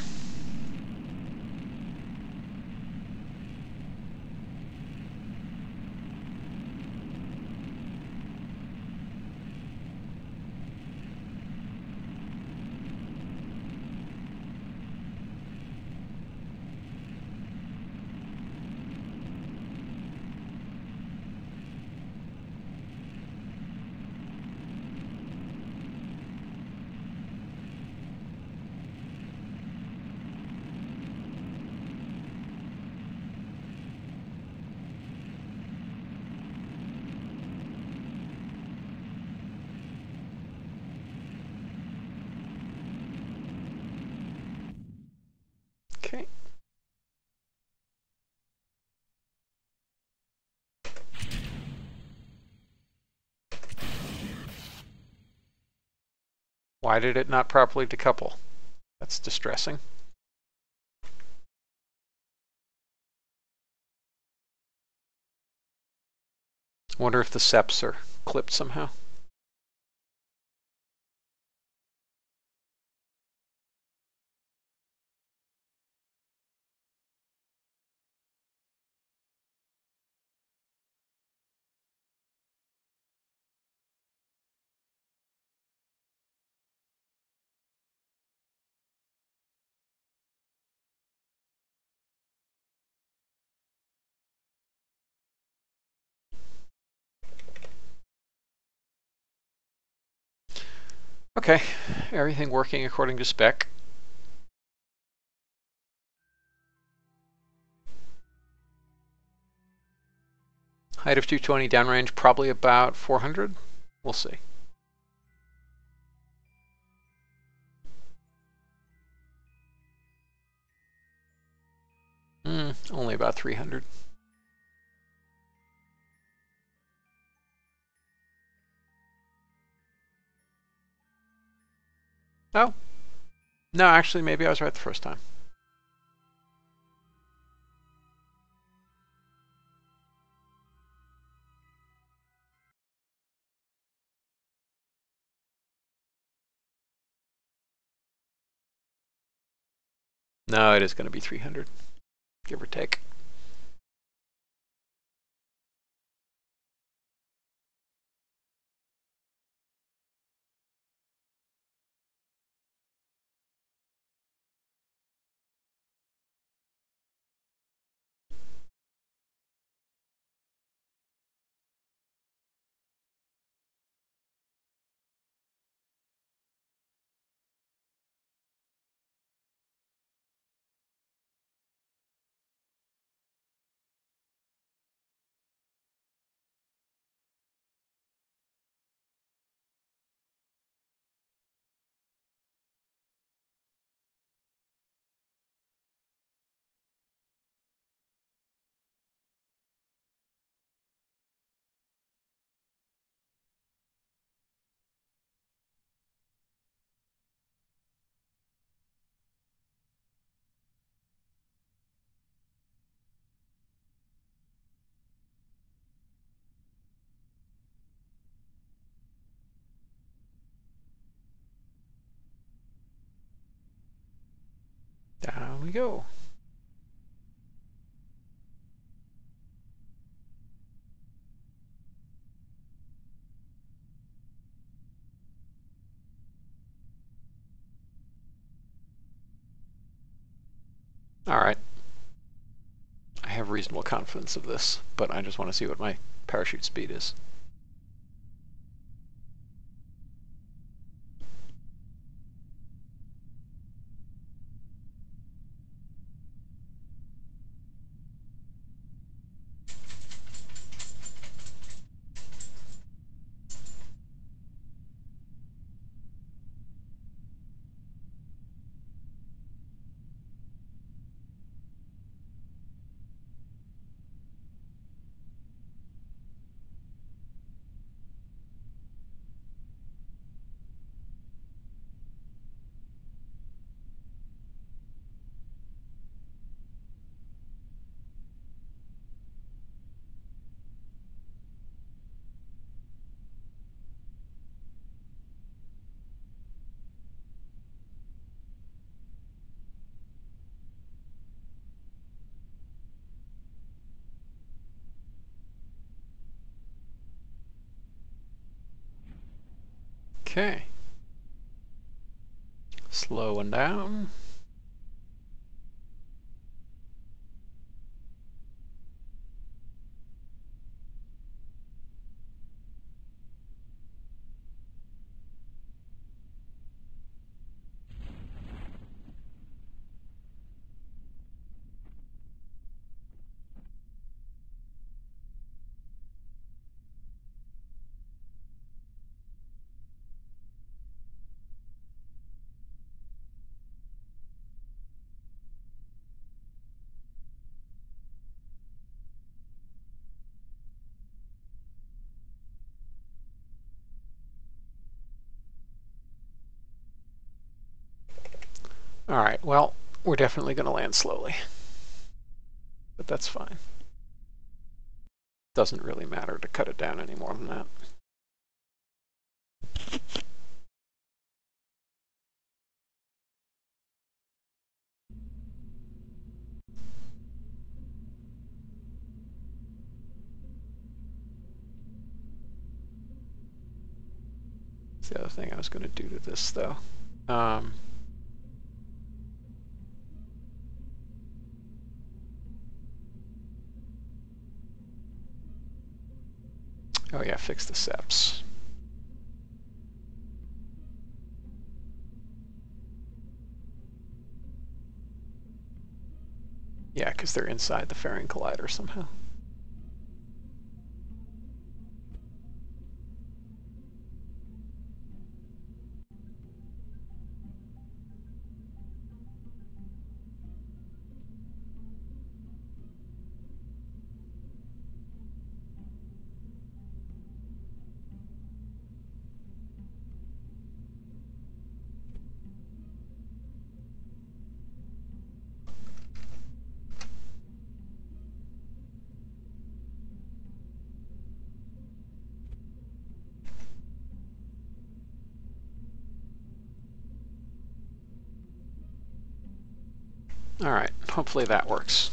Okay. Why did it not properly decouple? That's distressing. Wonder if the seps are clipped somehow. Okay, everything working according to spec. Height of 220, downrange probably about 400. We'll see. Mm, only about 300. Oh. No, actually, maybe I was right the first time. No, it is going to be 300, give or take. We go. All right. I have reasonable confidence of this, but I just want to see what my parachute speed is. Okay. Slowing down. All right, well, we're definitely going to land slowly. But that's fine. Doesn't really matter to cut it down any more than that. That's the other thing I was going to do to this, though. Um, Oh yeah, fix the seps. Yeah, because they're inside the fairing collider somehow. All right, hopefully that works.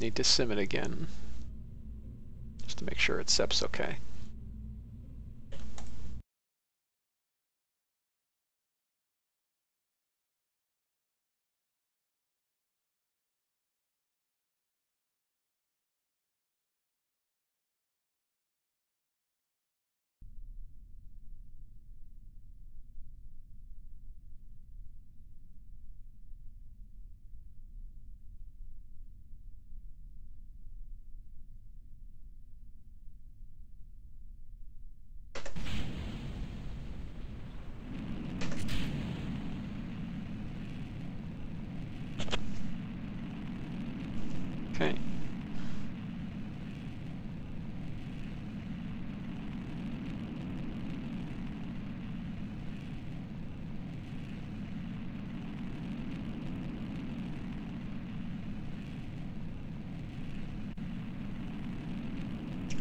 Need to sim it again, just to make sure it seps. Okay.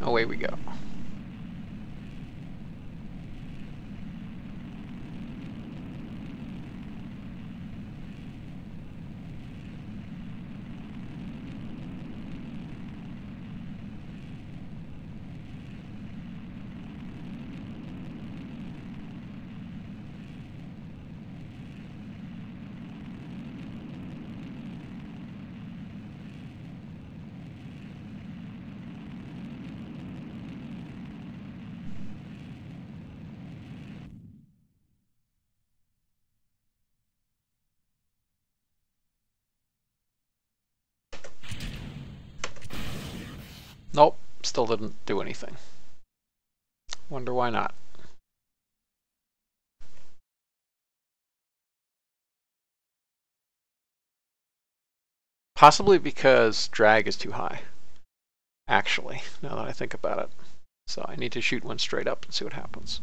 Away we go. Nope, still didn't do anything. Wonder why not. Possibly because drag is too high, actually, now that I think about it. So I need to shoot one straight up and see what happens.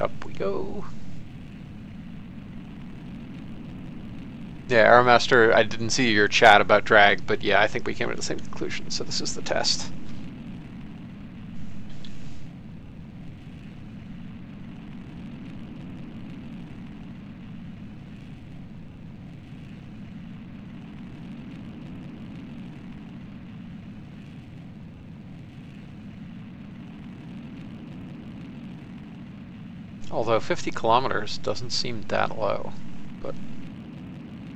Up we go. Yeah, Arrowmaster, I didn't see your chat about drag, but yeah, I think we came to the same conclusion, so this is the test. Although 50 kilometers doesn't seem that low,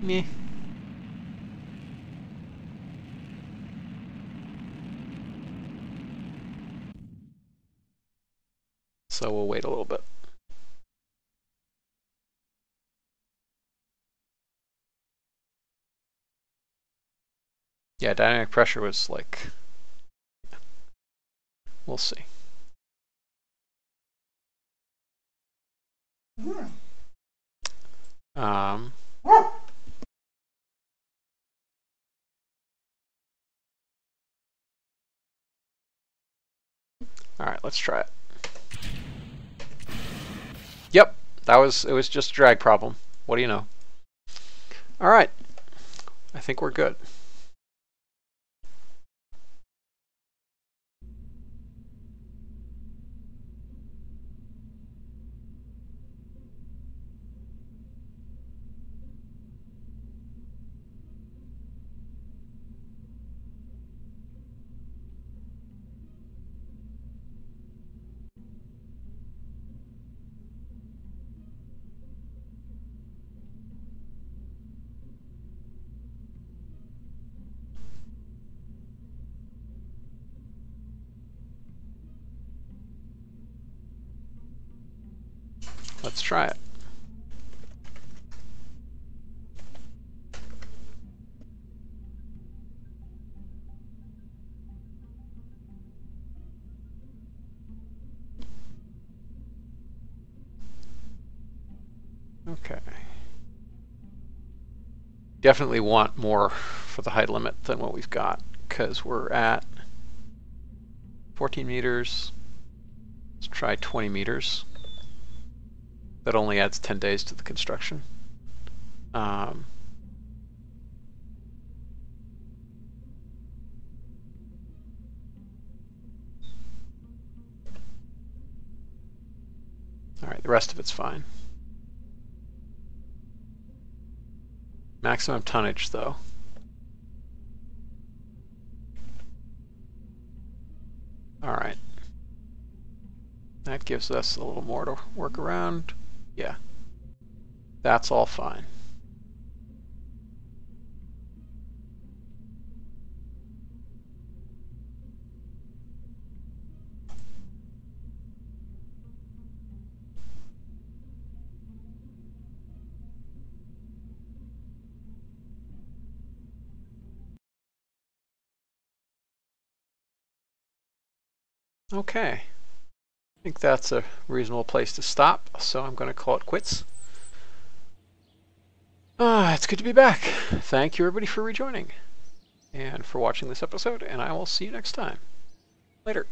meh. So we'll wait a little bit. Yeah, dynamic pressure was like, we'll see. Um, all right, let's try it. Yep, that was, it was just a drag problem. What do you know? All right, I think we're good. Try it. Okay. Definitely want more for the height limit than what we've got because we're at 14 meters. Let's try 20 meters. That only adds 10 days to the construction. Um, all right, the rest of it's fine. Maximum tonnage, though. Alright. That gives us a little more to work around. Yeah. That's all fine. Okay. I think that's a reasonable place to stop, so I'm going to call it quits. Ah, it's good to be back. Thank you everybody for rejoining and for watching this episode, and I will see you next time. Later.